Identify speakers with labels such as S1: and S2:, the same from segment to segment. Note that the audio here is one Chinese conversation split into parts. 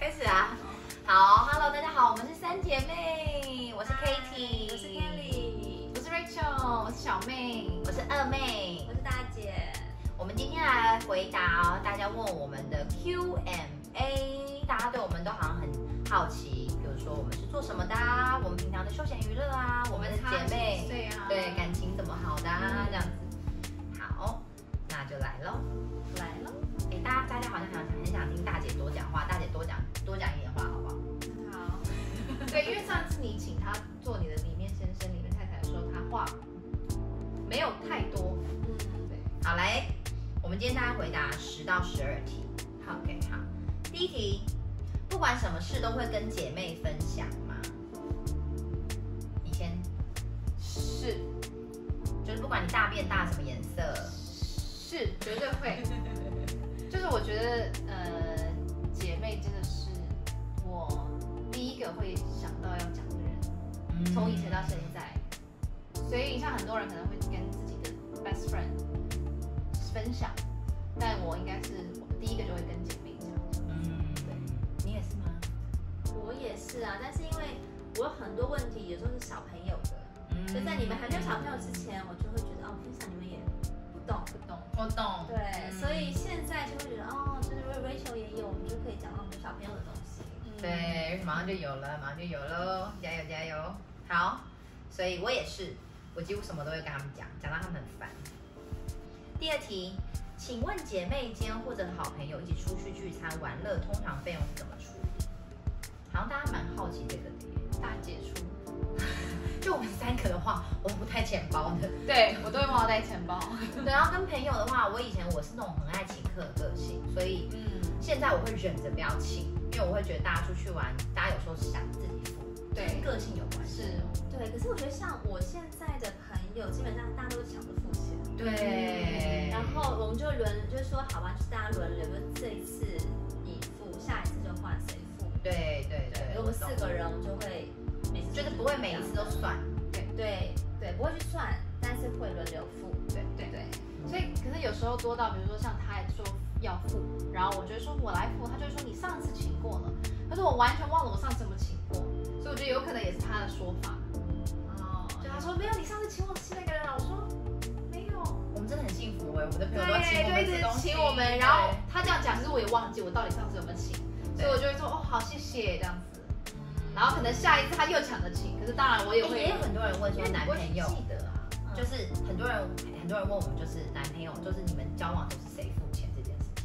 S1: 开始啊！好，Hello，大家好，我们是三姐妹，我是 Katie，
S2: 我是 Kelly，
S3: 我是 Rachel，我是小妹，
S1: 我是二妹
S2: 我。是大姐。
S1: 我们今天来回答大家问我们的 Q&A，大家对我们都好像很好奇，比如说我们是做什么的啊，我们平常的休闲娱乐啊，我们的姐妹
S3: 对啊，
S1: 对感情怎么好的啊，
S3: 嗯
S1: 这样子。好，那就来喽。
S2: 来喽，
S1: 哎，大家大家好像想很想听大姐多讲话，大姐多讲多讲一点话，好不好？
S2: 好，
S3: 对，因为上次你请他做你的里面先生、里面太太的时候，他话没有太多，
S2: 嗯，
S3: 对，
S1: 好，来，我们今天大家回答十到十二题。好，OK，好。第一题，不管什么事都会跟姐妹分享吗？你先，
S3: 是
S1: 就是不管你大便大什么颜色，
S3: 是绝对会，就是我觉得呃，个会想到要讲的人。
S1: 嗯
S3: 从以前到现在，所以像很多人可能会跟自己的 best friend 分享，但我应该是我第一个就会跟姐妹讲。
S1: 嗯，对，你也是吗？
S2: 我也是啊，但是因为我有很多问题，有时候是小朋友的，
S1: 嗯
S2: 所以在你们还没有小朋友之前，我就会觉得哦，分享你们也不懂。
S3: 不懂，
S1: 我懂，
S2: 对，所以现在就会觉得哦，就是 Rachel 也有，我们就可以讲到我们小朋友的东西。
S1: 对，马上就有了，马上就有喽，加油加油！好，所以我也是，我几乎什么都会跟他们讲，讲到他们很烦。第二题，请问姐妹间或者好朋友一起出去聚餐玩乐，通常费用是怎么处理？好像大家蛮好奇这个的。
S3: 大姐出，
S1: 就我们三个的话，我不带钱包的。
S3: 对我都会忘了带钱包。
S1: 对，然后跟朋友的话，我以前我是那种很爱请客的个性，所以
S3: 嗯，
S1: 现在我会忍着不要请，因为我会觉得大家出去玩，大家有时候想自己付，
S3: 对
S1: 跟个性有关系。
S3: 是，
S2: 对，可是我觉得像我现在的朋友，基本上大家都是抢着付钱。
S1: 对，
S2: 然后我们就轮，就是说好吧，就是大家轮流，就这一次你付，下一次就换谁付。
S1: 对对对，
S2: 如果四个人，我们就会每次
S1: 就是不会每一次都算，
S2: 对对对，不会去算，但是会轮流付。
S3: 对对对。所以，可是有时候多到，比如说像他还说要付，然后我觉得说我来付，他就会说你上次请过了，他说我完全忘了我上次怎么请过，所以我觉得有可能也是他的说法。
S2: 哦，
S3: 就他说没有，你上次请我吃那个人啊，我说没有。
S1: 我们真的很幸福哎，我们的朋，友都请我们
S3: 就一直
S1: 吃东西，
S3: 请我们，然后他这样讲，其实我也忘记我到底上次有没有请，所以我就会说哦好谢谢这样子，然后可能下一次他又抢着请，可是当然我也会
S1: 也有很多人问说男朋友，
S3: 记得啊，
S1: 就是很多人很多人问我们，就是男朋友，就是你们交往都是谁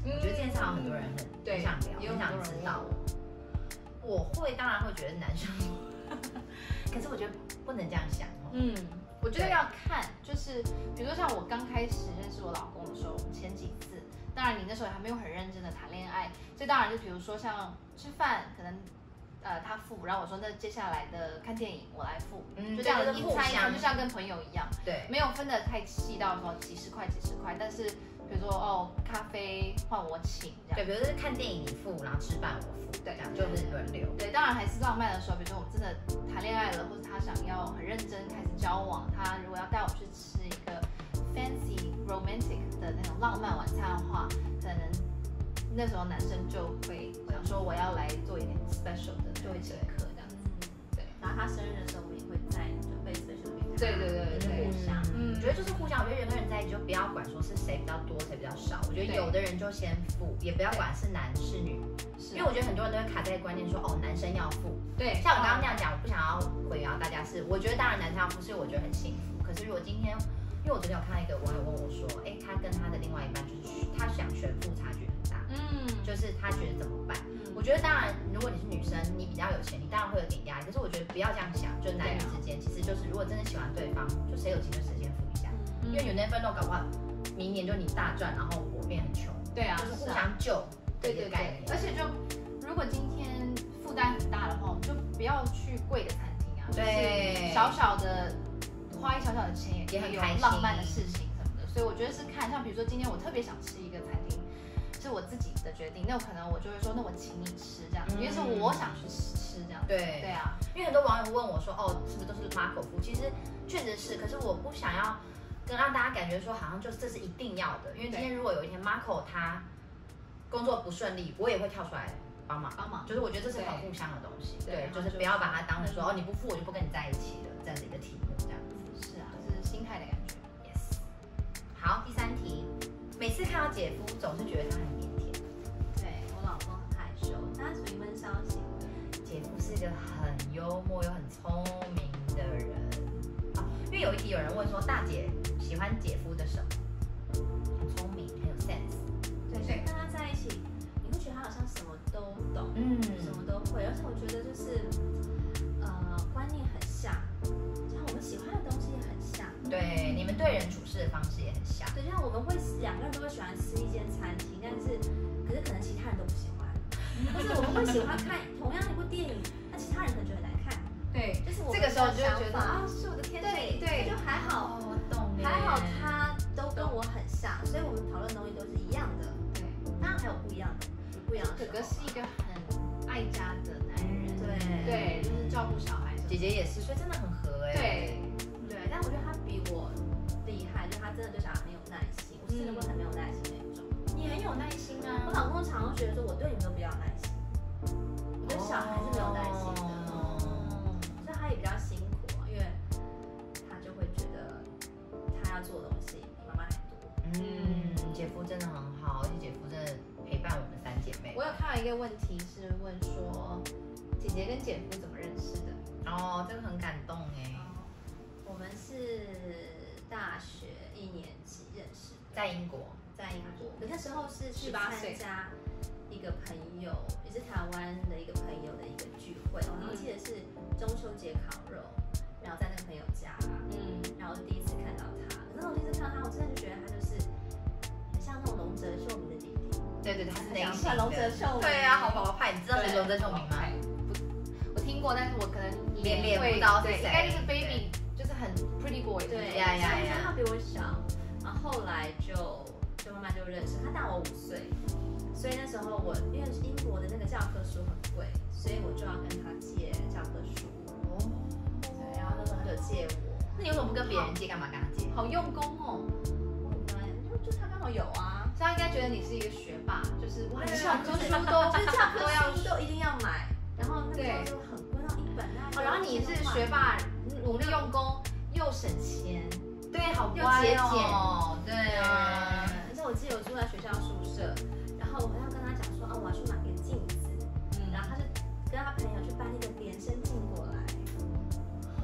S1: 我觉得这件事好像很多人很想聊，
S3: 也
S1: 很想知道。我会当然会觉得男生，可是我觉得不能这样想哦。
S3: 嗯，我觉得要看，就是比如说像我刚开始认识我老公的时候，前几次，当然你那时候还没有很认真的谈恋爱，所以当然就比如说像吃饭，可能呃他付，然后我说那接下来的看电影我来付，
S1: 嗯
S3: 就这样一餐一餐，就像跟朋友一样，
S1: 对，
S3: 没有分得太细到说几十块几十块，但是比如说哦咖啡换我请这
S1: 对，
S3: 样。
S1: 比如说看电影你付，然后吃饭我付，
S3: 对
S1: 这样就是轮流。
S3: 对，当然还是浪漫的时候，比如说我们真的谈恋爱了，或者他想要很认真开始交往，他如果要带我去吃一个 fancy romantic 的那种浪漫晚餐的话，可能那时候男生就会想说我要来做一点 special 的，就会请客这样对，
S2: 然后他生日的时候，我
S3: 对对对对
S2: 互相。
S1: 嗯，我觉得就是互相，我觉得人跟人在一起就不要管说是谁比较多，谁比较少。我觉得有的人就先付，也不要管是男是女，
S3: 是
S1: 因为我觉得很多人都会卡在观念说，哦，男生要付。
S3: 对，
S1: 像我刚刚那样讲，我不想要回答大家是，我觉得当然男生要付，是我觉得很幸福。可是如果今天，因为我昨天有看到一个网友问我说，哎，他跟他的另外一半就是他想选付差距很大，
S3: 嗯，
S1: 就是他觉得怎么办？我
S3: 嗯
S1: 觉得当然，如果你是女生，你比较有钱，你当然会有点压力。可是我觉得不要这样想，就男女之间，其实就是如果真的喜欢对方，就谁有钱就谁先付一下。
S3: 嗯
S1: 因为有那份弄搞不好，明年就你大赚，然后我变很穷，
S3: 对啊，
S1: 就是互相救
S3: 对对对。而且就如果今天负担很大的话，我们就不要去贵的餐厅啊，
S1: 对
S3: 就是小小的花一小小的钱也可以有
S1: 也很开心
S3: 浪漫的事情什么的。所以我觉得是看，像比如说今天我特别想吃一是我自己的决定，那有可能我就会说，那我请你吃这样，因为是我想去吃这样。
S1: 对
S3: 对啊，
S1: 因为很多网友问我说，哦，是不是都是 Marco 付？其实确实是，可是我不想要跟让大家感觉说，好像就是这是一定要的。因为今天如果有一天 Marco 他工作不顺利，我也会跳出来帮忙。
S3: 帮忙。
S1: 就是我觉得这是很互相的东西，对，就是不要把它当成说哦你不付我就不跟你在一起了这样的一个题目这样子。
S3: 是啊，这是心态的感觉。
S1: Yes。好，第三题，每次看到姐夫总是觉得他很腼腆。
S2: 对我老公很害羞，他属于闷骚型的。
S1: 姐夫是一个很幽默又很聪明的人啊，因为有一题有人问说大姐喜欢姐夫的什么？很聪明，很有 sense。
S2: 对，所以跟他在一起，你会觉得他好像什么都懂，
S1: 嗯
S2: 什么都会，而且我觉得就是呃观念很像，
S1: 对，你们对人处事的方式也很像。
S2: 对，就像我们会两个人都会喜欢吃一间餐厅，但是可是可能其他人都不喜欢，或者我们会喜欢看同样一部电影，那其他人可能觉得很难看，
S3: 对，
S2: 就是我们
S3: 这个时候就会觉得啊，是我的天
S2: 对
S3: 对对
S2: 就还好，
S1: 哦，我懂
S2: 还好他都跟我很像，所以我们讨论的东西都是一样的，
S3: 对。
S2: 当然还有不一样的，不一样的。
S3: 哥哥是一个很爱家的男人，
S2: 对
S3: 对，就是照顾小孩。
S1: 姐姐也是，所以真的很合哎。
S3: 对，
S2: 对，但我觉得他比我厉害，就他真的对小孩很有耐心，我是真的会很没有耐心那种。
S1: 你很有耐心啊
S2: 我
S1: 啊。
S2: 老公常常觉得说我对你们都比较有耐心，我对小孩是没有耐心的，
S1: 哦
S2: 所以他也比较辛苦啊，因为他就会觉得他要做的东西比妈妈还多。
S1: 嗯，姐夫真的很好，而且姐夫真的陪伴我们三姐妹。
S3: 我有看到一个问题是问说，姐姐跟姐夫怎么认识的？
S1: 哦，这个很感动哎，
S2: 我们是大学一年级认识的，
S1: 在英国。
S2: 在英国，可那时候是去
S3: 18
S2: 参
S3: 岁
S2: 加一个朋友，也是台湾的一个朋友的一个聚会，然后记得是中秋节烤肉，然后在那个朋友家，
S3: 嗯，
S2: 然后第一次看到他，可是我第一次看到他，我真的就觉得他就是很像那种龙泽秀明的弟弟，
S1: 对对对，他是那一
S2: 龙泽秀明，
S1: 对啊，好宝派，你知道谁是龙泽秀明吗？
S3: 我听过，但是我可能
S1: 脸脸
S3: 会
S1: 不到是
S3: 对，
S1: 谁
S3: 应该就是 baby，就是很 pretty boy，
S2: 对，
S1: 呀呀呀
S2: 他比我小，然后后来就就慢慢就认识，他大我五岁，所以那时候我因为英国的那个教科书很贵，所以我就要跟他借教科书，
S1: 哦，
S2: 对，然后那时候他就借我，
S1: 那你为什么不跟别人借？干嘛跟他借？
S3: 好用功哦。
S2: 我很乖，就就他刚好有啊，
S3: 所以他应该觉得你是一个学霸，就是哇，教科书都
S2: 就是教科书都一定要买，然后那个时候就很贵，那一本大概
S3: 哦，然后你是学霸，努力用功又省钱，
S1: 对，好
S3: 又
S1: 乖
S3: 节
S1: 哦。对。
S2: 而且我记得我住在学校宿舍，然后我要跟他讲说，哦，我要去买个镜子，
S3: 嗯
S2: 然后他就跟他朋友去搬那个连身镜过来，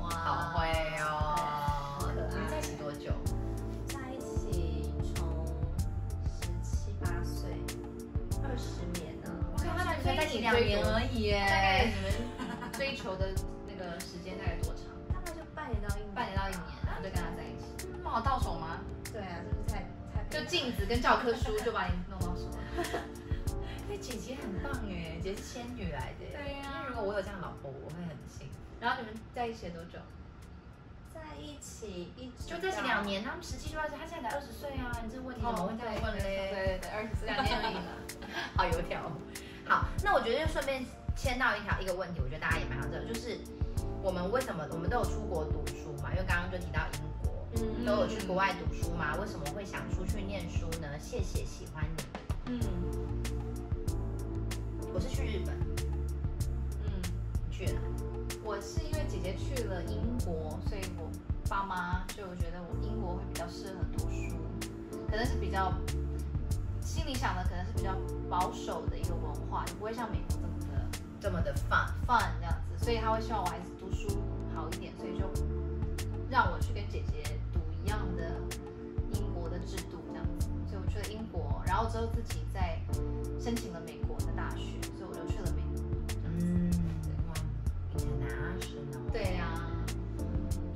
S3: 哇，
S1: 好会哦。
S2: 好可爱
S1: 你们在一起多久？
S2: 在一起从十七八岁，二十年呢。
S1: 所以他们才在一起两年而已
S3: 大概。你们追求的好到手吗？
S2: 对啊，就是太太
S3: 就镜子跟教科书就把你弄到手了。
S1: 因为姐姐很棒哎，姐姐是仙女来的。
S3: 对呀
S1: 因为如果我有这样的老婆，我会很幸福。
S3: 然后你们在一起多久？
S2: 在一起一直
S1: 就在一起两年，他们十七岁，他现在才二十岁啊！你这个问题怎么会这样问嘞？
S3: 对对，二十四 两年而已了。
S1: 好油条。好，那我觉得就顺便牵到一条一个问题，我觉得大家也蛮想知道，就是我们为什么我们都有出国读书嘛？因为刚刚就提到英都有去国外读书嘛？为什么会想出去念书呢？谢谢喜欢你。
S3: 嗯
S1: 我是去日本，
S3: 嗯，
S1: 去了？
S3: 我是因为姐姐去了英国，所以我爸妈就觉得我英国会比较适合读书，可能是比较心里想的可能是比较保守的一个文化，就不会像美国这么的
S1: 这么的
S3: fun，fun 这样子，所以他会希望我孩子读书好一点，所以就让我去跟姐姐读一样的英国的制度这样子，所以我去了英国，然后之后自己再申请了美国的大学，所以我就去了美国。
S1: 嗯，哇，international。
S3: 对呀、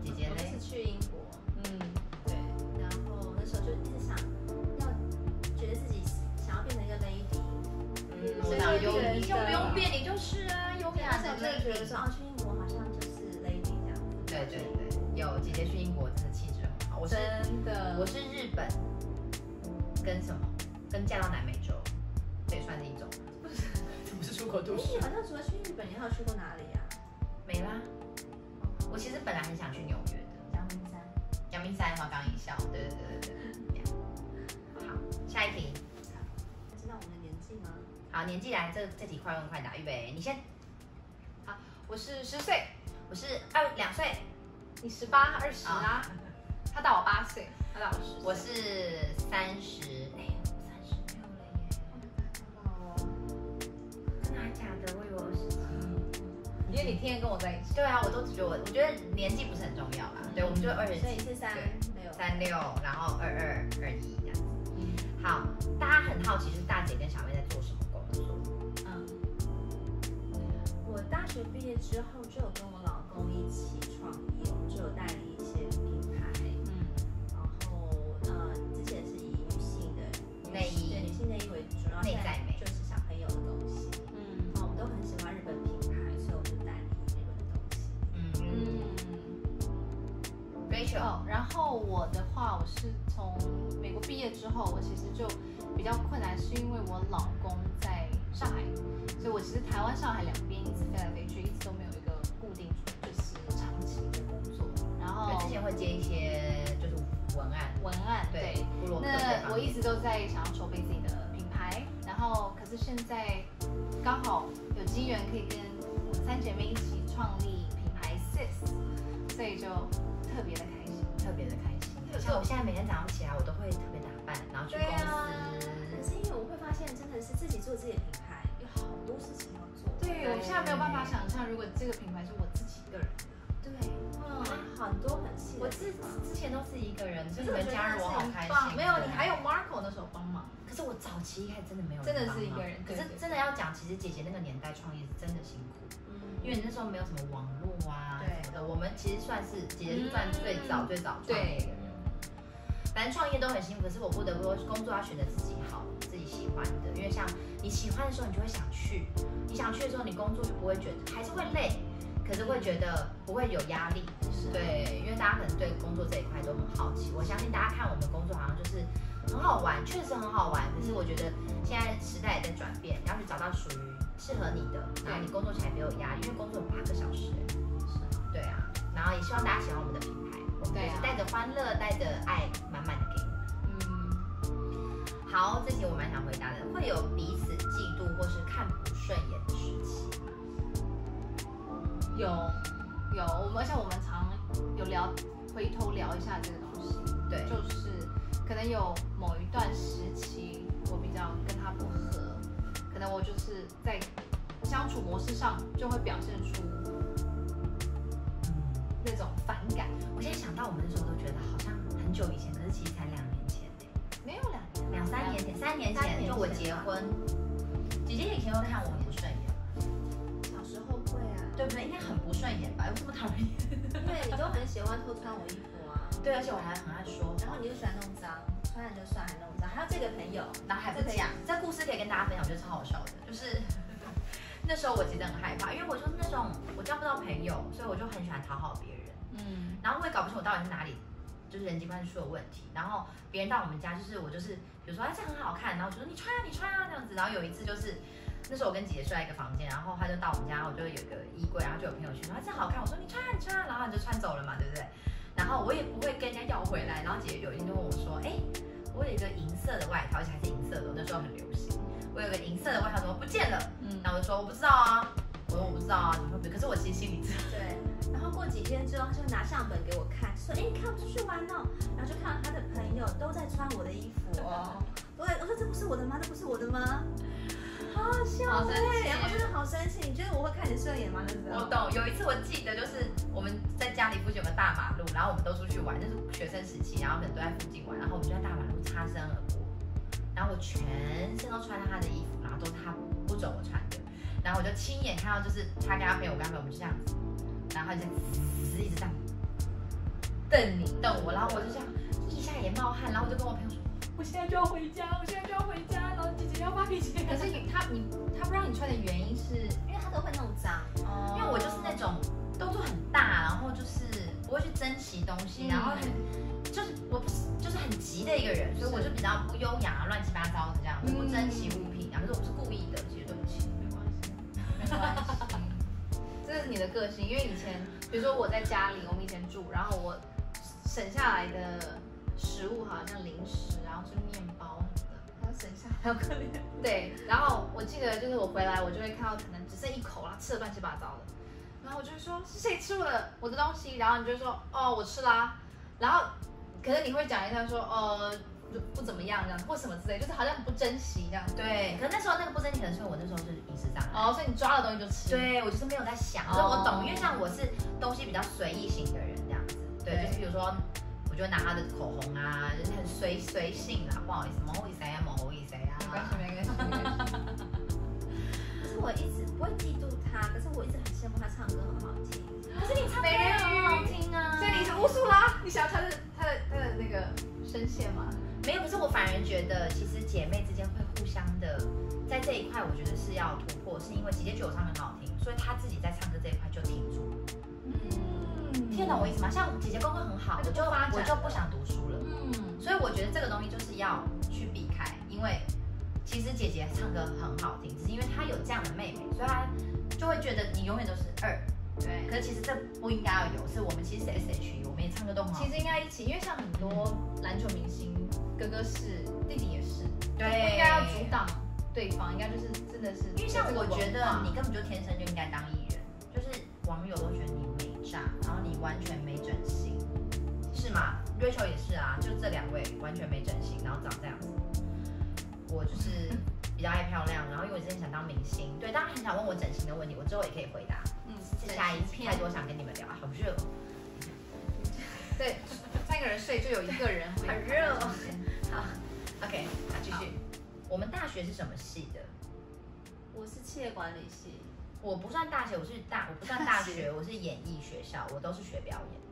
S1: 姐姐
S2: 那次？去英国，
S3: 嗯，
S2: 对，然后那时候就一直想要觉得自己想要变成一个 lady，
S1: 嗯，
S2: 所以
S1: 我想优
S2: 就
S1: 你就不用变，你就是啊，优雅的
S2: 那时候就觉得说。哦，去英国好像就是 lady 这样子。
S1: 对对对，有姐姐去英国真的气质很好。我是
S3: 真的，
S1: 我是日本，跟什么？跟嫁到南美洲，这也算是一种。这不是出国读
S2: 书，你好像除了去日本，你还有去过哪里呀？
S1: 没啦。我其实本来很想去纽约的，
S2: 阳明山。
S1: 阳明山华冈艺校。对对对对对。好，下一题。
S2: 知道我们的年纪吗？
S1: 好，年纪来，这这题快问快答，预备，你先。
S3: 好我是十岁，
S1: 我是二两岁，
S3: 你十八二十啊？他大我八岁，他大我十。
S1: 我是三十，哎，三十六了耶。真的还假的？我以为我二十几。
S3: 因为你天天跟我在一起。
S1: 对啊，我都觉得我，我觉得年纪不是很重要啦。对，我们就二十
S2: 所以是三六
S1: 三六，然后二二二一这样子。好，大家很好奇，是大姐跟小妹在做什么工作？
S3: 嗯，
S2: 我大学毕业之后就有跟我老公一起创业，有代理一些品牌，
S3: 嗯，
S2: 然后呃，之前是以女性的
S1: 内衣
S2: 对女性内衣为主，然后现在
S1: 内在美
S2: 就是小朋友的东西。
S3: 嗯
S2: 然后我们都很喜欢日本品牌，所以我就代理日本的东西。
S1: 嗯
S3: 嗯。
S1: ，Rachel，
S3: 哦，然后我的话，我是从美国毕业之后，我其实就比较困难，是因为我老公在上海，所以我其实台湾、上海两边一直飞来飞去，一直都没有
S1: 之前会接一些就是文案，
S3: 文案
S1: 对，部落
S3: 那我一直都在想要筹备自己的品牌，然后可是现在刚好有机缘可以跟我三姐妹一起创立品牌 Sis，所以就特别的开心。
S1: 特别的开心。像我现在每天早上起来，我都会特别打扮，然后去公司。
S2: 可是因为我会发现，真的是自己做自己的品牌，有好多事情要做。
S3: 对，我现在没有办法想象，如果这个品牌是我自己一个人
S2: 很多很细的
S1: 我之。之前都是一个人，所以你们加入我好开心。
S3: 没有你还有 Marco 那时候帮忙，
S1: 可是我早期一开始真的没有
S3: 真的是一个人
S1: 可是真的要讲，其实姐姐那个年代创业是真的辛苦，
S2: 嗯
S1: 因为那时候没有什么网络啊
S2: 对
S1: 什么的。我们其实算是姐姐是算最早
S3: 嗯
S1: 最早创业的人。反正创业都很辛苦，可是我不得不说，工作要选择自己好、自己喜欢的。因为像你喜欢的时候，你就会想去；你想去的时候，你工作就不会觉得还是会累，可是会觉得不会有压力。
S3: 是
S1: 对，因为大家可能对工作这一块都很好奇。我相信大家看我们工作好像就是很好玩，确实很好玩。可是我觉得现在时代也在转变，你要去找到属于适合你的，然后你工作起来没有压力，因为工作八个小时。对啊，然后也希望大家喜欢我们的品牌，我们就是带着欢乐、带着爱，满满的给。
S3: 嗯，
S1: 好，这题我蛮想回答的，会有彼此嫉妒或是看不顺眼的时期吗？
S3: 有有，我们而且我们常有聊，回头聊一下这个东西，
S1: 对，
S3: 就是可能有某一段时期我比较跟他不合，可能我就是在相处模式上就会表现出
S1: 嗯，
S3: 那种反感，
S1: 我现在想到我们的时候都觉得好像很久以前，可是其实才两年前呢，
S3: 没有两年
S1: 两三年前，三年前就我结婚，姐姐以前会看我很不顺眼，
S2: 小时候会啊，
S1: 对不对？应该很不顺眼吧？有这么讨人厌？
S2: 因为你都很喜欢偷穿我衣服啊，
S1: 对，而且我还很爱说
S2: 然后你就喜欢弄脏，穿了就算还弄脏，还有这个朋友，
S1: 然后还不讲，这故事可以跟大家分享，我觉得超好笑的，就是那时候我其实很害怕，因为我就那种我交不到朋友，所以我就很喜欢讨好别人，
S3: 嗯，
S1: 然后我也搞不清我到底是哪里就是人际关系出了问题，然后别人到我们家就是我就是比如说哎这很好看，然后我就说你穿啊你穿啊这样子，然后有一次就是。那时候我跟姐姐睡在一个房间，然后她就到我们家，我就有一个衣柜，然后就有朋友圈说哎这好看，我说你穿穿啊，然后你就穿走了嘛，对不对？然后我也不会跟人家要回来，然后姐姐有一天就问我说，哎，我有一个银色的外套，而且还是银色的，那时候很流行。我有个银色的外套怎么不见了？
S3: 嗯
S1: 然后我就说我不知道啊，我说我不知道啊，怎么会不？可是我其实心里知道。
S2: 对，然后过几天之后，他就拿相本给我看，说：“哎，你看我出去玩哦。”然后就看到他的朋友都在穿我的衣服哦。对，我说这不是我的吗？这不是我的吗？好好笑，
S3: 好生气
S2: 我真的好生气。你觉得我会看你顺眼吗？那时候
S1: 我懂，有一次我记得就是我们在家里附近有个大马路，然后我们都出去玩，那是学生时期，然后可能都在附近玩，然后我们就在大马路擦身而过，然后我全身都穿着他的衣服，然后都是他不准我穿的，然后我就亲眼看到就是他跟他朋友，我跟他朋友我们就这样子，然后他就这样滋一直这样瞪你瞪我，然后我就这样一下也冒汗，然后我就跟我朋友说，我现在就要回家，我现在就要回家，然后姐姐要发脾气，
S3: 可是你他你他不让你穿的原因是，
S2: 因为他都会弄脏，
S3: 哦
S1: 因为我就是那种动作很大，然后就是不会去珍惜东西，
S3: 嗯
S1: 然后很就是我不是就是很急的一个人，所以我就比较不优雅、乱七八糟的这样不珍惜物品啊。可是我不是故意的，其实对不起。
S3: 没关系，没关系，这是你的个性。因为以前，比如说我在家里，我们以前住，然后我省下来的食物，好像零食，然后是面包什么的，然后省下来
S2: 好可怜。
S3: 对，然后我记得就是我回来，我就会看到可能只剩一口啦，吃的乱七八糟的。然后我就会说是谁吃我的我的东西，然后你就会说哦我吃啦，然后可能你会讲一下说呃不不怎么样这样或什么之类，就是好像不珍惜这样。
S1: 对，可能那时候那个不珍惜，可能是我那时候是饮食障碍。
S3: 哦，所以你抓了东西就吃。
S1: 对我就是没有在想，
S3: 哦
S1: 所以我懂，因为像我是东西比较随意型的人这样子，对，
S3: 对
S1: 就是比如说，我就拿他的口红啊，就是很随随性啦，不好意思，某意思啊，某意思啊，
S3: 没关系没关系没关系。
S2: 可是我一直不会嫉妒他，可是我一直很羡慕他唱歌很好听。可是你唱歌也很好
S3: 鱼
S2: 听啊，
S3: 所以你是乌苏拉，你想要他的他的他的那个声线吗？
S1: 没有，可是我反而觉得，其实姐妹之间会互相的，在这一块，我觉得是要突破，是因为姐姐觉得我唱歌很好听，所以她自己在唱歌这一块就停住。
S3: 嗯
S1: 听得懂我意思吗？像姐姐功课很好，我就我就不想读书了。
S3: 嗯，
S1: 所以我觉得这个东西就是要去避开，因为其实姐姐唱歌很好听，只是因为她有这样的妹妹，所以她就会觉得你永远都是二。
S3: 对。
S1: 可是其实这不应该要有，是我们其实是 S H E，我们也唱歌都很好
S3: 其。实应该一起，因为像很多篮球明星，哥哥是，弟弟也是，
S1: 对
S3: 不应该要阻挡对方，应该就是真的是。
S1: 因为像我觉得你根本就天生就？Rachel 也是啊，就这两位完全没整形，然后长这样子。我就是比较爱漂亮，然后因为我之前想当明星，对，大家很想问我整形的问题，我之后也可以回答。
S3: 嗯，
S1: 下一集太多想跟你们聊，好热哦，
S3: 对，三个人睡就有一个人
S1: 很热哦。好，OK，好，继续。我们大学是什么系的？
S2: 我是企业管理系，
S1: 我不算大学，我是大，我不算大学，我是演艺学校，我都是学表演。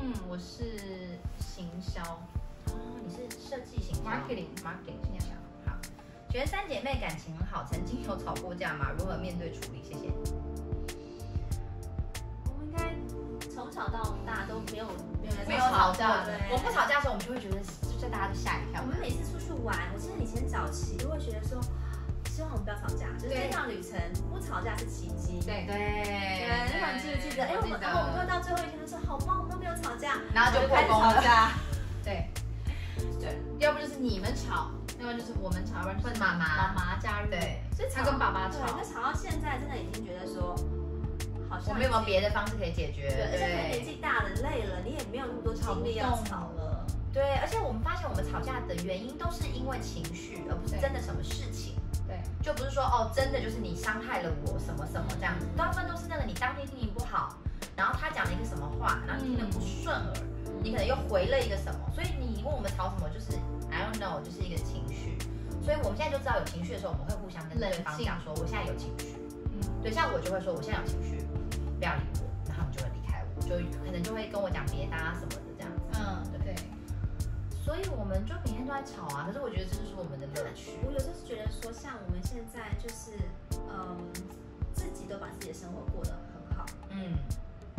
S3: 嗯，我是行销
S1: 哦，你是设计型
S3: Marketing
S1: marketing 行销。好，觉得三姐妹感情很好，曾经有吵过架吗？如何面对处理？谢谢。
S2: 我们应该从小到大都没有没有
S1: 吵架
S2: 对
S1: 我不吵架的时候，我们就会觉得，就大家都吓一跳
S2: 我。们每次出去玩，我记得以前早期都会觉得说，希望我们不要吵架，就是这趟旅程不吵架是奇迹。
S3: 对
S1: 对
S2: 对，那会儿你记不记得？哎，我们然后我们会到最后一天就说，好棒，我们都没有吵架，
S1: 然后就破
S2: 开始。吵架。
S3: 对对，要不就是你们吵，要不然就是我们吵，要不然就是
S1: 妈妈
S3: 妈妈加入。
S1: 对，
S2: 所以吵
S3: 他跟爸爸
S2: 对，
S3: 吵
S2: 就吵到现在，真的已经觉得说，好像
S1: 我们有没有别的方式可以解决？
S2: 对，而且你年纪大了，累了，你也没有那么多精力要吵了。
S1: 对，而且我们发现我们吵架的原因都是因为情绪，而不是
S3: 对
S1: 真的什么事情。
S3: 对
S1: 就不是说哦，真的就是你伤害了我什么什么这样子，大部分都是那个你当天心情不好，然后他讲了一个什么话，然后你听得不顺耳，你可能又回了一个什么，所以你问我们吵什么，就是 I don't know，就是一个情绪。所以我们现在就知道有情绪的时候，我们会互相跟对方讲说，我现在有情绪。
S3: 嗯，
S1: 对，像我就会说我现在有情绪，不要理我，然后你就会离开我，就可能就会跟我讲别的啊什么的这样子。
S3: 嗯，对，
S1: 所以我们就每天都在吵啊，可是我觉得这就是我们的乐趣。
S2: 我有时候是觉得说，像我们现在就是，嗯，自己都把自己的生活过得很好。
S1: 嗯，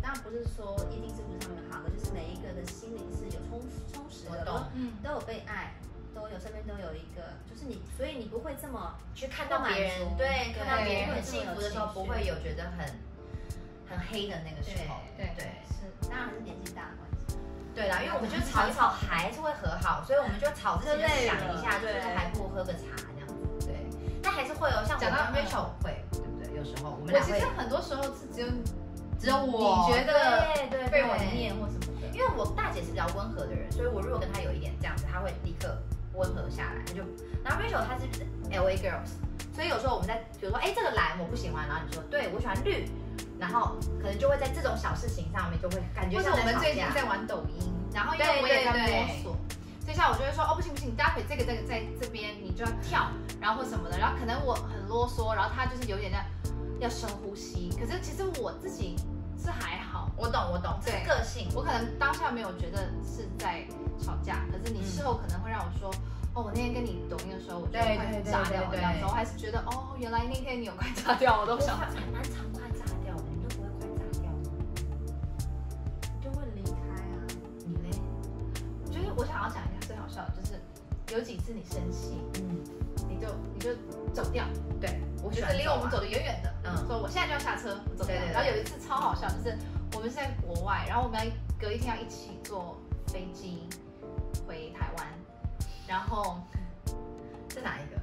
S2: 当然不是说一定是不是上面好的，就是每一个的心灵是有充充实的，
S1: 我懂
S3: 嗯，
S2: 都有被爱，都有身边都有一个，就是你，所以你不会这么
S1: 去看到别人对，看到别人
S2: 对
S1: 很幸福的时候，不会有觉得很很黑的那个时候。
S3: 对
S1: 对
S3: 是，
S2: 当然还是年纪大的关系。
S1: 对啦，因为我们就吵一吵还是会和好，所以我们就吵之前就想一下，就是还不如喝个茶这样子。对，但还是会有像我跟 Rachel 会，对不对？有时候我们
S3: 我其
S1: 俩会
S3: 实很多时候是只有
S1: 只有我
S3: 你觉得被我念或什么的，
S1: 因为我大姐是比较温和的人，所以我如果跟她有一点这样子，她会立刻温和下来。她就，然后 Rachel 她是 L A girls，所以有时候我们在比如说，哎，这个蓝我不喜欢，然后你说对我喜欢绿，然后可能就会在这种小事情上面就会感觉
S3: 或者我们。最近在玩抖音，然后因为我也在摸索，所以像我就会说哦不行不行，你待会这个这个在这边你就要跳，然后或什么的，然后可能我很啰嗦，然后他就是有点在要深呼吸，可是其实我自己是还好，
S1: 我懂我懂，这个性。
S3: 我可能当下没有觉得是在吵架，可是你事后可能会让我说。哦，我那天跟你抖音的时候，我就
S1: 对
S3: 快炸掉了，
S1: 对对
S3: 这样子，我还是觉得哦，原来那天你有快炸掉，我都想有几次你生气，
S1: 嗯，
S3: 你就你就走掉，
S1: 对，我
S3: 就是离我们走
S1: 啊
S3: 得远远的，
S1: 嗯
S3: 嗯，说我现在就要下车，我走掉。然后有一次超好笑，就是我们是在国外，然后我们要隔一天要一起坐飞机回台湾，然后
S1: 是哪一个？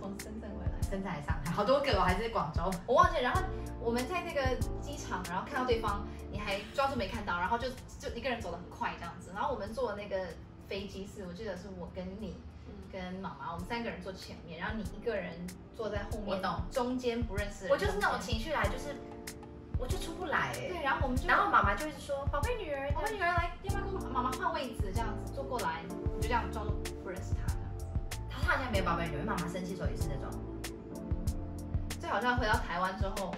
S3: 从深圳回来，
S1: 深圳还是上海，好多个哦，还是广州。
S3: 我忘记了。然后我们在那个机场，然后看到对方，你还装作没看到，然后就就一个人走得很快这样子。然后我们坐那个飞机是我记得是我跟你跟妈妈，我们三个人坐前面，然后你一个人坐在后面，
S1: 我懂
S3: 中间不认识人
S1: 我就是那种情绪来，就是我就出不来哎。
S3: 对，然后我们就
S1: 然后妈妈就一直说：“宝贝女儿，
S3: 宝贝女儿来，要不要跟妈妈换位置？这样子坐过来，你就这样装作不认识她这样子。
S1: 她她好像没有宝贝女儿，妈妈生气的时候也是那种，
S3: 就好像回到台湾之后，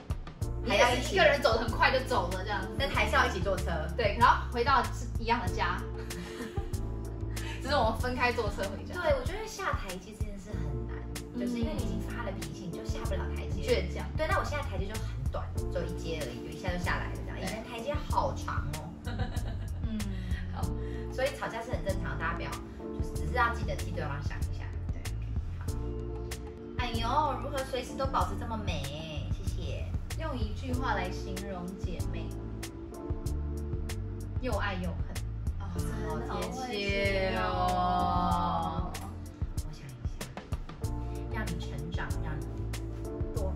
S1: 还要一
S3: 个人走得很快就走了这样子。
S1: 但还是要一起坐车。
S3: 对，然后回到是一样的家，只是我们分开坐车回家。
S1: 对，我觉得下台阶这件事很难，就是因为你已经发了脾气，你就下不了台阶。
S3: 倔强。
S1: 对，那我现在台阶就很短，只有一阶而已，就一下就下来了这样。以前台阶好长哦，
S3: 嗯，好，
S1: 所以吵架是很正常，大家不要，就是只是要记得替对方想一下。
S3: 对，
S1: 哎呦，如何随时都保持这么美？谢谢。
S3: 用一句话来形容姐妹，又爱又恨。
S2: 好
S1: 贴切哦。我想一下，让你成长，让你
S3: 多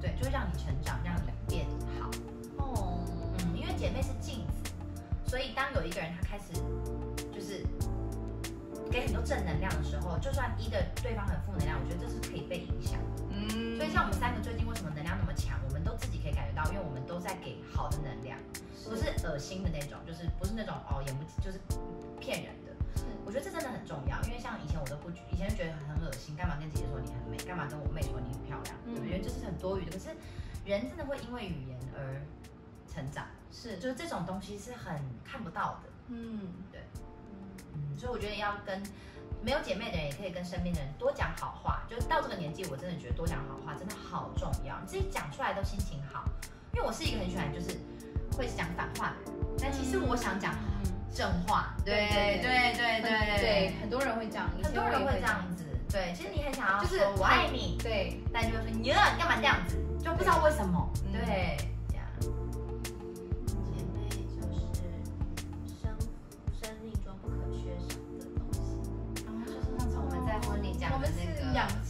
S1: 对，就是让你成长，让你变好。
S3: 哦，
S1: 嗯，因为姐妹是镜子，所以当有一个人他开始就是给很多正能量的时候，就算一的对方很负能量，我觉得这是可以被影响。
S3: 嗯
S1: 所以像我们三个最近为什么能量那么强，我们都自己可以感觉到，因为我们都在给好的能量，不是恶心的那种，就是不是那种哦眼不就是骗人的。我觉得这真的很重要，因为像以前我都不，以前就觉得很恶心，干嘛跟姐姐说你很美，干嘛跟我妹说你很漂亮，对不对？因为这是很多余的。可是人真的会因为语言而成长，
S3: 是，
S1: 就是这种东西是很看不到的。
S3: 嗯，
S1: 对，嗯，所以我觉得要跟没有姐妹的人，也可以跟身边的人多讲好话。就是到这个年纪，我真的觉得多讲好话真的好重要，你自己讲出来都心情好。因为我是一个很喜欢就是会讲反话，但其实我想讲
S3: 嗯
S1: 正话。
S3: 对
S1: 对对对
S3: 很对，很多人会这样，
S1: 很多人会这样子。对，其实你很想要
S3: 就是
S1: 说我爱你，
S3: 对，
S1: 但就会说你干嘛这样子？就不知道为什么。
S3: 嗯
S1: 对，这样。
S2: 姐妹就是生生命中不可缺少的东西。
S1: 然后就是上次我们在婚礼讲
S3: 我们
S1: 的那个？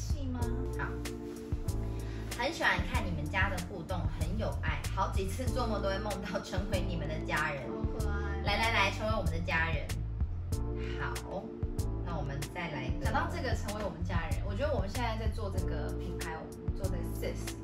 S1: 很喜欢看你们家的互动，很有爱，好几次做梦都会梦到成为你们的家人。
S2: 好可爱。
S1: 来来来，成为我们的家人。好，那我们再来
S3: 讲到这个成为我们家人，我觉得我们现在在做这个品牌，做这个 sis，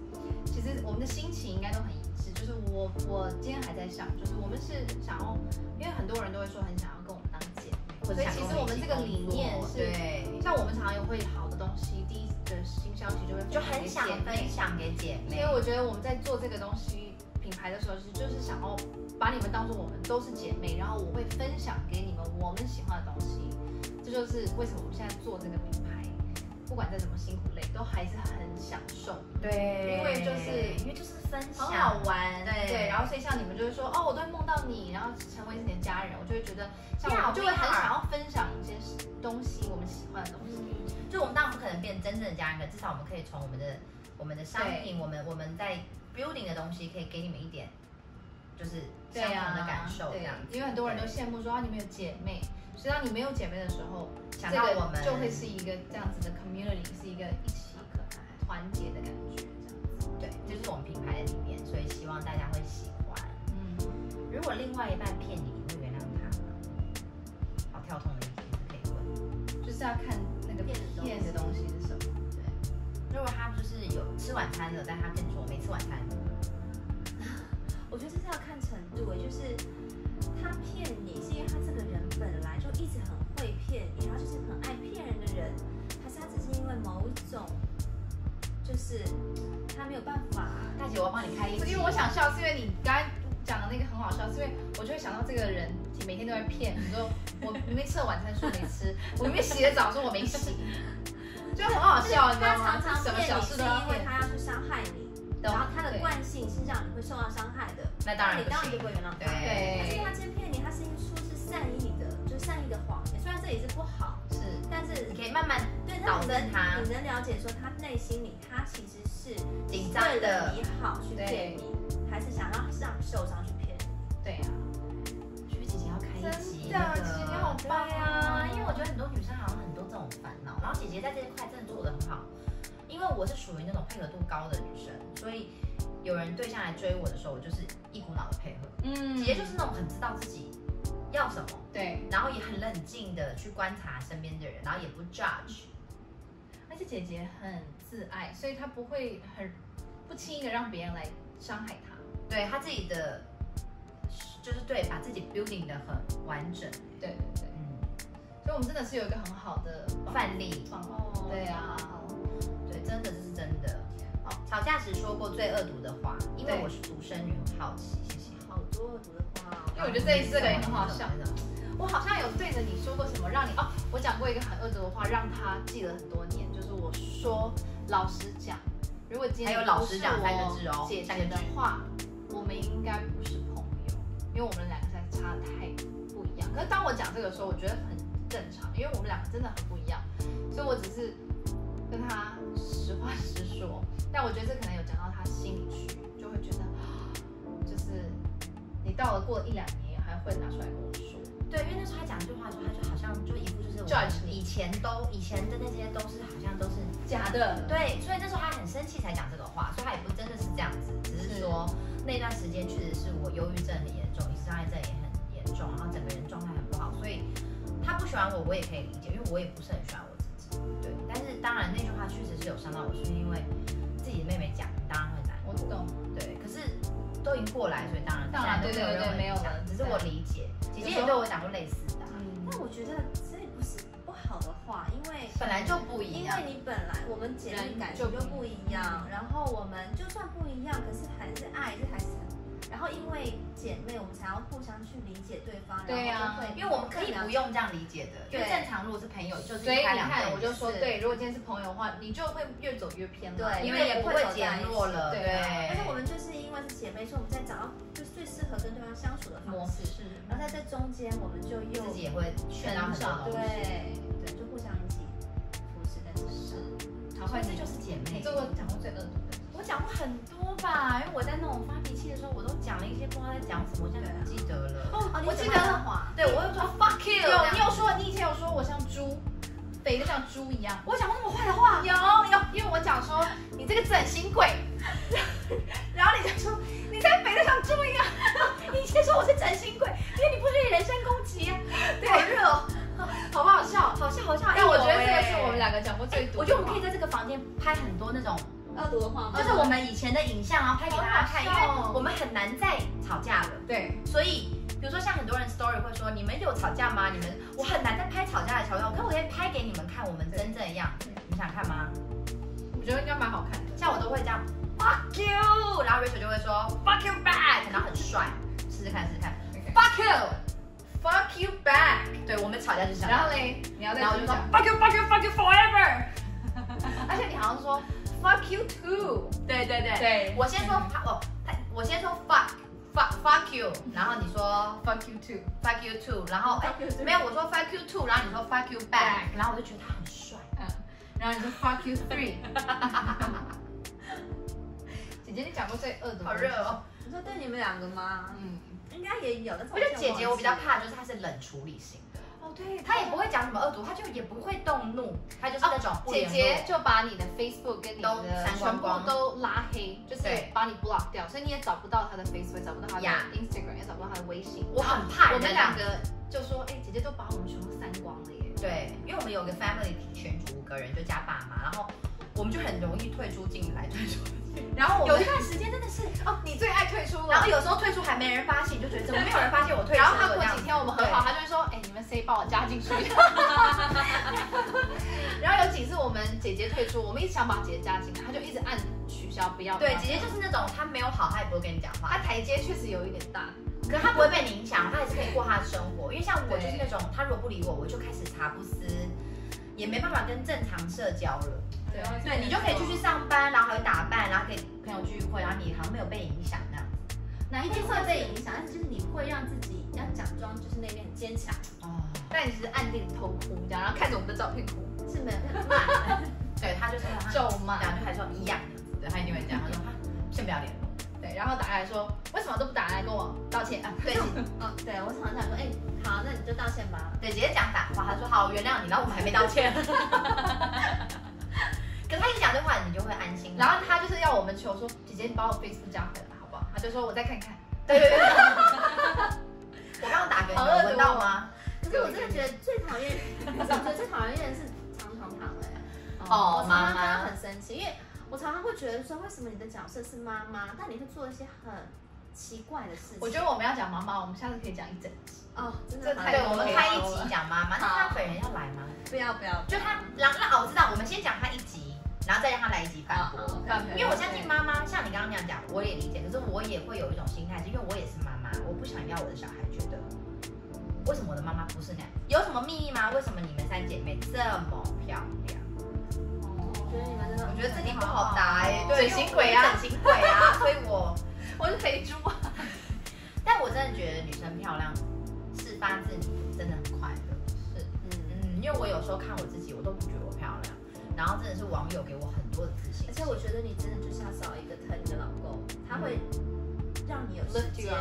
S3: 其实我们的心情应该都很一致。就是我我今天还在想，就是我们是想要，因为很多人都会说很想要跟我们当姐妹，所以其实我们这个理念是，
S1: 对，
S3: 像我们常常也会好西，第一的新消息就会
S1: 就很想分
S3: 分享。
S1: 给姐妹。
S3: 所以我觉得我们在做这个东西品牌的时候，其实就是想要把你们当做我们都是姐妹，然后我会分享给你们我们喜欢的东西。这就是为什么我们现在做这个品牌，不管再怎么辛苦累，都还是很享受。
S1: 对，
S3: 因为就是
S1: 因为就是分享，
S3: 很好玩，
S1: 对
S3: 对，然后所以像你们就会说，哦，我都会梦到你，然后成为你的家人，我就会觉得，像我就会很想要分享一些东西，我们喜欢的东西。
S1: 就我们当然不可能变真正的家人，可至少我们可以从我们的我们的商品，我们我们在 building 的东西，可以给你们一点就是相同的感受，这样子。
S3: 因为很多人都羡慕说啊，你们有姐妹，实际上你没有姐妹的时候，
S1: 想到我们
S3: 就会是一个这样子的 community，是一个一起可团结的感觉，这样子。
S1: 对，这就是我们品牌的理念，所以希望大家会喜欢。
S3: 嗯，
S1: 如果另外一半骗你，你会原谅他吗？好跳痛的一题可以问。
S3: 就是要看那个
S2: 骗的东西
S3: 是什么。对，
S1: 如果他就是有吃晚餐了，但他跟你说我没吃晚餐，
S2: 我觉得这是要看程度诶，就是他骗你是因为他这个人本来就一直很会骗你，他就是很爱骗人的人，还是他只是因为某种就是他没有办法
S1: 大姐我要帮你开一，
S3: 因为我想笑，是因为你刚讲的那个很好笑，是因为我就会想到这个人每天都在骗，你说我明明吃了晚餐说没吃，我明明洗了澡说我没洗，就很好笑，你知道
S2: 常常
S3: 什
S2: 你是
S3: 小事都。
S2: 他要去伤害你，然后他的
S3: 对
S2: 惯性是让你会受到伤害的，
S1: 那当然
S2: 你当然就不会原谅他。
S1: 对。
S2: 但是因为他今天骗你，他是因为出自善意的，就是善意的谎言，虽然这也是不好，
S1: 是，
S2: 但是
S1: 你可以慢慢
S2: 对，
S1: 导
S2: 那你能
S1: 致他。
S2: 你能了解说他内心里他其实是
S1: 紧张的。
S2: 你好去骗你，还是想让让你受伤去骗你？
S3: 对啊，
S1: 觉得姐姐要开一集
S3: 真的
S1: 那个
S3: 姐姐你好棒
S1: 啊，因为我觉得很多女生好像很多这种烦恼，然后姐姐在这一块真的做的很好。因为我是属于那种配合度高的女生，所以有人对象来追我的时候，我就是一股脑的配合。
S3: 嗯
S1: 姐姐就是那种很知道自己要什么，
S3: 对，
S1: 然后也很冷静的去观察身边的人，然后也不 judge。
S3: 而且姐姐很自爱，所以她不会很不轻易的让别人来伤害她。
S1: 对他自己的，就是对把自己 building 的很完整。
S3: 对对对，
S1: 嗯，
S3: 所以我们真的是有一个很好的
S1: 范例。
S2: 哦
S3: 对啊，
S1: 对，真的是真的。好，吵架时说过最恶毒的话，因为我是独生女，很好奇，谢谢。
S2: 好多恶毒的话哦。
S3: 因为我觉得这一次个也很好笑
S1: 的。
S3: 我好像有对着你说过什么，让你哦，我讲过一个很恶毒的话，让他记了很多年，就是我说老实讲，如果今天
S1: 还有老实讲三个字哦
S3: 姐
S1: 三个字
S3: 姐的话，我们应该不是朋友，因为我们两个在差太不一样。可是当我讲这个的时候，我觉得很正常，因为我们两个真的很不一样，所以我只是跟他实话实说。但我觉得这可能有讲到他心里去，就会觉得，就是你到了过一两年还会拿出来跟我说。
S1: 对，因为那时候他讲这句话的时候，他就好像就一副就是我以前都以前的那些都是好像都是
S3: 假的，
S1: 对，所以那时候他很生气才讲这个话，所以他也不真的是这样子，只是说那段时间确实是我忧郁症很严重，疑似障碍症也很严重，然后整个人状态很不好，所以他不喜欢我，我也可以理解，因为我也不是很喜欢我自己。对，但是当然那句话确实是有伤到我，是因为自己的妹妹讲，当然会难过。
S3: 我懂。
S1: 对，可是都已经过来，所以当然
S3: 当然
S1: 都
S3: 没有了
S1: 只是我理解，姐姐也对我讲过类似的啊、
S3: 嗯
S2: 但我觉得这不是不好的话，因为
S1: 本来就不一样
S2: 因为。你本来我们姐妹感情就不一样，然后我们就算不一样，可是还是爱，这还是很。然后因为姐妹，我们才要互相去理解对方，
S3: 对啊
S2: 然后就会
S1: 因为我们可以不用这样理解的，因为正常如果是朋友，就是
S3: 所以你
S1: 开两
S3: 看，我就说对，如果今天是朋友的话，你就会越走越偏了，
S2: 对
S1: 因为也不会减弱了，
S3: 对
S1: 对。
S2: 但是我们就是因为是姐妹，所以我们在找到就是最适合跟对方相处的方
S3: 模
S2: 式。
S3: 是。
S2: 然后在这中间，我们就又
S1: 自己也会学到很多东西。
S2: 对对，
S3: 好，换你
S1: 所以这就是姐妹。
S3: 你做过讲过最恶毒的，
S1: 我讲过很多吧，因为我在那种发脾气的时候，我都讲了一些不知道在讲什么，我现在不记得了。
S3: 哦
S2: 哦，
S3: 我记得了，
S1: 对，我又说 fuck you，
S3: 有你有说，你以前有说我像猪，肥的像猪一样。
S1: 我讲过那么坏的话？
S3: 有有，因为我讲说你这个整形鬼，然后你就说你才肥的像猪一样。你以前说我是整形鬼，因为你不是人身攻击啊。对，
S1: 好热哦，
S3: 好不好笑？
S1: 好笑好笑。
S3: 但我觉得这个
S1: 哎
S3: 是我们两个讲过最毒的话。
S1: 我觉得我们可以在这个房间拍很多那种，
S2: 恶毒的话吗？
S1: 就是我们以前的影像，然后拍给大家看，因为我们很难再吵架了。
S3: 对，
S1: 所以，比如说像很多人 story 会说，你们有吵架吗？你们我很难再拍吵架的桥段，可我可以拍给你们看我们真正的样子。你们想看吗？
S3: 我觉得应该蛮好看的。
S1: 像我都会这样 fuck you，然后 Rachel 就会说 fuck you back，然后很帅，试试看，试试看 fuck you，fuck you back。对我们吵架就是这样，
S3: 然后嘞，你要再
S1: 然后我就说，fuck you fuck you fuck you forever。
S3: 而且你好像说 fuck you too。
S1: 对对对
S3: 对
S1: 我先说哦，他我先说 fuck fuck fuck you，然后你说
S3: fuck you too。
S1: fuck you too，然后哎没有我说 fuck you too，然后你说 fuck you back，然后我就觉得他很帅。
S3: 嗯，然后你说 fuck you three。姐姐，你讲过最恶毒的？
S1: 好热哦！
S2: 你说对你们两个吗？
S3: 嗯。
S2: 应该也有，但是
S1: 我觉得姐姐我比较怕，
S2: 就
S1: 就是她是冷处理型
S3: 对，
S1: 他也不会讲什么恶毒，他就也不会动怒，他就是那种不
S3: 姐姐就把你的 Facebook 跟你的全部都拉黑，就是把你 block 掉，所以你也找不到他的 Facebook，找不到他的
S1: 呀
S3: Instagram，也找不到他的微信。
S1: 我很怕
S3: 我们两个就说，哎，姐姐都把我们全部删光了耶。
S1: 对，因为我们有个 family 群组五个人，就加爸妈，然后我们就很容易退出进来，退出。然后
S3: 有一段时间真的是哦，你最爱退出了。
S1: 然后有时候退出还没人发现，你就觉得怎么没有人发现我退出了？
S3: 然后他过几天我们和好，他就会说，哎，你们谁把我加进去？然后有几次我们姐姐退出，我们一直想把姐姐加进来，他就一直按取消，不要。
S1: 对，姐姐就是那种她没有好，她也不会跟你讲话
S3: 她
S1: 话，
S3: 台阶确实有一点大。
S1: 可是她不会被你影响，她还是可以过她的生活。因为像我就是那种，她如果不理我，我就开始茶不思，也没办法跟正常社交了。
S3: 对
S1: 对你就可以继续上班，然后还有打扮，然后可以朋友聚会，然后你好像没有被影响那样子。
S2: 哪一定会被影响，但是就是你会让自己要假装就是那边很坚强，
S1: 哦，
S3: 但你是暗地里偷哭这样，然后看着我们的照片哭，
S2: 是没有 骂。
S1: 对他就是
S3: 咒骂。
S1: 然后就还说一样的，对他一定会这样，他说啊先不要联络。
S3: 对，然后打来说，为什么都不打来跟我道歉啊？
S1: 对，
S2: 哦，对我常常想说，哎，好，那你就道歉吧。
S1: 对，直接讲反话，他说好，我原谅你，然后我们还没道歉。可是他一讲这话，你就会安心
S3: 然后他就是要我们求说，姐姐你把我 Facebook 加回来好不好？他就说我再看看。
S1: 对对对。我刚刚打给你，有闻到吗？
S2: 可是我真的觉得最讨厌，我觉得最讨厌的是常常糖哎。
S1: 哦
S2: 我常常跟他很生气，因为我常常会觉得说，为什么你的角色是妈妈，但你会做一些很奇怪的事情？
S3: 我觉得我们要讲妈妈，我们下次可以讲一整集。
S2: 哦，真的
S1: 对，我们开一集讲妈妈，那他本人要来吗？
S2: 不要不要，
S1: 就他，然后那哦，我知道，我们先讲他一集，然后再让他来一集反驳。因为我相信妈妈，像你刚刚那样讲，我也理解。可是我也会有一种心态，是因为我也是妈妈，我不想要我的小孩觉得，为什么我的妈妈不是那样？有什么秘密吗？为什么你们三姐妹这么
S2: 得你们真的，
S1: 我觉得这题不好答哎、
S3: 哦。
S1: 对，
S3: 整形鬼啊。
S1: 整形鬼啊，所以我，
S3: 我是肥猪啊。
S1: 但我真的觉得女生漂亮是发自你真的很快乐。
S3: 是，
S2: 嗯，
S1: 嗯，因为我有时候看我自己，我都不觉得我漂亮，然后真的是网友给我很多的自信
S2: 而。且我觉得你真的就是要找一个疼你的老公，他会让你有时间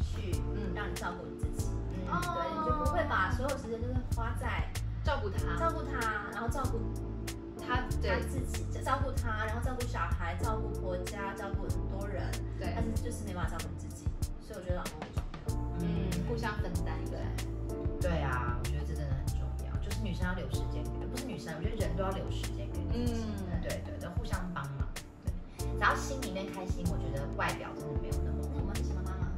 S2: 去
S3: 嗯。
S2: 让你照顾你自己，
S1: 嗯，
S2: 对，你就不会把所有时间都是花在
S3: 照顾他，
S2: 照顾他，然后照顾
S3: 他
S2: 他自己，照顾他，然后照顾小孩，照顾婆家，照顾很多人，
S3: 对
S2: 但，是就是没办法照顾自己，所以我觉得老公很重要。
S3: 嗯，互相分担。
S2: 对，
S1: 对啊，我觉得这真的很重要，就是女生要留时间给，不是女生，我觉得人都要留时间给自己。
S3: 嗯
S1: 对对对，互相帮忙。对，只要心里面开心，我觉得外表真的没有那么，
S2: 那我们很喜欢妈妈，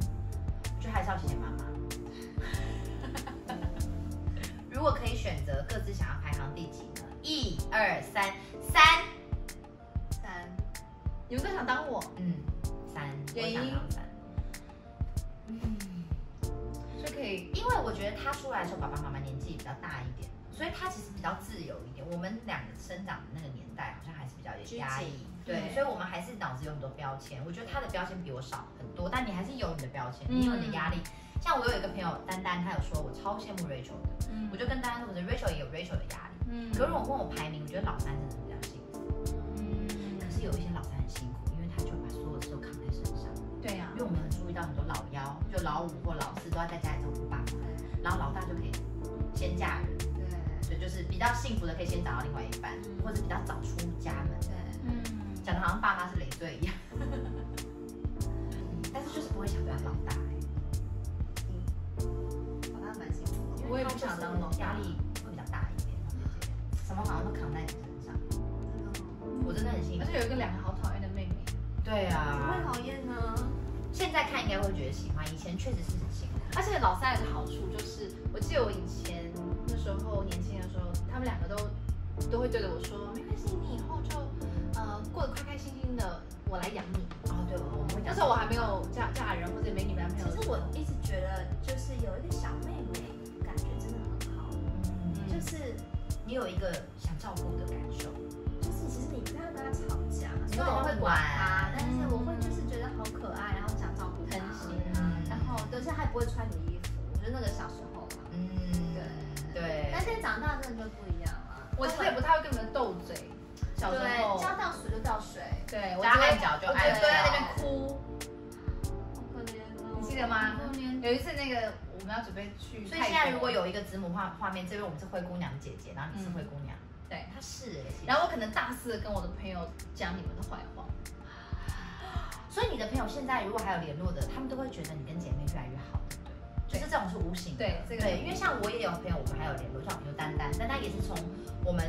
S1: 我觉得还是要谢谢妈妈。如果可以选择各自想要排行第几呢？一二三，三，
S3: 三，你们都想当我？
S1: 嗯，三，我
S3: 原因
S1: 想当三。
S3: 嗯，就可以
S1: 因为我觉得他出来的时候，爸爸妈妈年纪比较大一点，所以他其实比较自由一点。我们两个生长的那个年代，好像还是比较有压抑，对，所以我们还是脑子有很多标签。我觉得他的标签比我少很多，但你还是有你的标签，你有你的压力。像我有一个朋友丹丹，她有说我超羡慕 Rachel 的，
S3: 嗯
S1: 我就跟丹丹说，我觉得 Rachel 也有 Rachel 的压力。
S3: 嗯。
S1: 可是如果问我排名，我觉得老三真的比较幸福。
S3: 嗯。
S1: 可是有一些老三很辛苦，因为他就把所有事都扛在身上。
S3: 对呀
S1: 因为我们很注意到很多老幺，就老五或老四都要在家里照顾爸妈，然后老大就可以先嫁人，
S2: 对。
S1: 对，就是比较幸福的可以先找到另外一半，或者比较早出家门。
S2: 对，
S3: 嗯，
S1: 讲的好像爸妈是累赘一样，但是就是不会想当老大、欸，
S2: 老大蛮辛苦的，
S3: 我也不想当老大。
S1: 压力什么好像都扛在你身上，我真的很幸运。
S3: 而且有一个两个好讨厌的妹妹。
S1: 对
S2: 不
S1: 啊
S2: 会，讨厌呢。
S1: 现在看应该会觉得喜欢，以前确实是很辛苦。
S3: 而且老三有个好处就是，我记得我以前那时候年轻的时候，他们两个都都会对着我说，没关系，你以后就呃过得开开心心的，我来养你。
S1: 哦，对，我们会讲
S3: 那时候我还没有嫁嫁人或者没女男朋友的时候，
S2: 其实我一直觉得，就是有一个小妹妹，感觉真的很好，
S1: 嗯，
S2: 就
S1: 就是你有一个想照顾的感受。
S2: 就是其实你不要跟他吵架，
S1: 你
S2: 虽然我会管她，
S3: 嗯
S2: 但是我会就是觉得好可爱，然后想照顾他。
S3: 疼惜。
S1: 嗯
S2: 然后而且他不会穿你的衣服，我觉得那个小时候嘛，
S1: 嗯，
S2: 对。
S1: 对。
S2: 但现在长大真的就不一样了。
S3: 我其实也不太会跟你们斗嘴，小时
S2: 对，
S3: 候，
S2: 交到水就到水，
S3: 对我
S1: 加
S3: 只会
S1: 按脚就
S3: 我只
S1: 按脚
S3: 会坐在那边哭。
S2: 好可怜哦。
S3: 你记得吗有一次那个我们要准备去，
S1: 所以现在如果有一个子母画画面，这边我们是灰姑娘姐姐，然后你是
S3: 嗯
S1: 灰姑娘，
S3: 对，
S1: 她是哎，
S3: 然后我可能大肆的跟我的朋友讲你们的坏话，
S1: 所以你的朋友现在如果还有联络的，他们都会觉得你跟姐妹越来越好，对不对？就是这种是无形的，
S3: 对这个
S1: 对，因为像我也有朋友，我们还有联络，像比如丹丹，丹丹也是从我们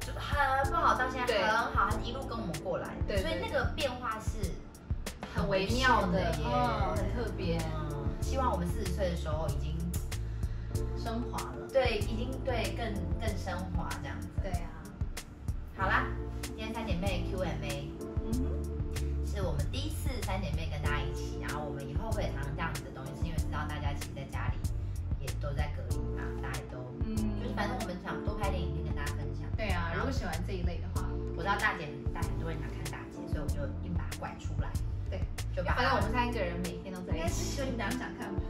S1: 就很不好到现在很好，她一路跟我们过来的，
S3: 对对
S1: 所以那个变化是
S3: 很微妙的
S1: 耶，
S3: 嗯很特别。
S1: 嗯希望我们四十岁的时候已经
S3: 升华了。
S1: 对，已经对更更升华这样子。
S3: 对啊，
S1: 好啦，今天三姐妹 Q&A
S3: 嗯哼，
S1: 是我们第一次三姐妹跟大家一起，然后我们以后会常常这样子的东西，是因为知道大家其实在家里也都在隔离嘛，大家也都
S3: 嗯
S1: 就是反正我们想多拍点影片跟大家分享。
S3: 对啊，如果喜欢这一类的话，
S1: 我知道大姐大很多人想看大姐，所以我就硬把它拐出来，
S3: 对，
S1: 就把
S3: 反正我们三个人每天都在一起。
S2: 你们俩想看吗？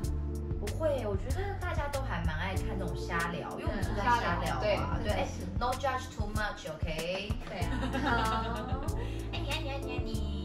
S1: 不会，我觉得大家都还蛮爱看这种瞎聊，因为我们就在
S3: 瞎
S1: 瞎聊
S3: 聊对
S1: 啊，对，哎
S2: 是
S1: ，no judge too much，OK，、
S3: 对啊，
S2: 好。
S1: 爱你爱你爱你爱你。